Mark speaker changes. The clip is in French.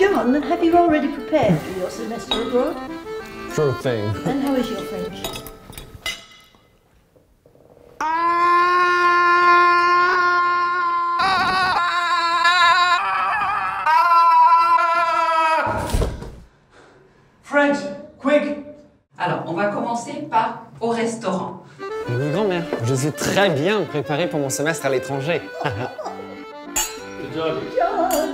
Speaker 1: John, have you already prepared for your semester abroad?
Speaker 2: Sure thing.
Speaker 1: And how is your French?
Speaker 3: French, quick!
Speaker 4: Alors, on va commencer par au restaurant.
Speaker 2: Oui, grand-mère, je suis très bien préparé pour mon semestre à l'étranger.
Speaker 3: Good job.
Speaker 1: John,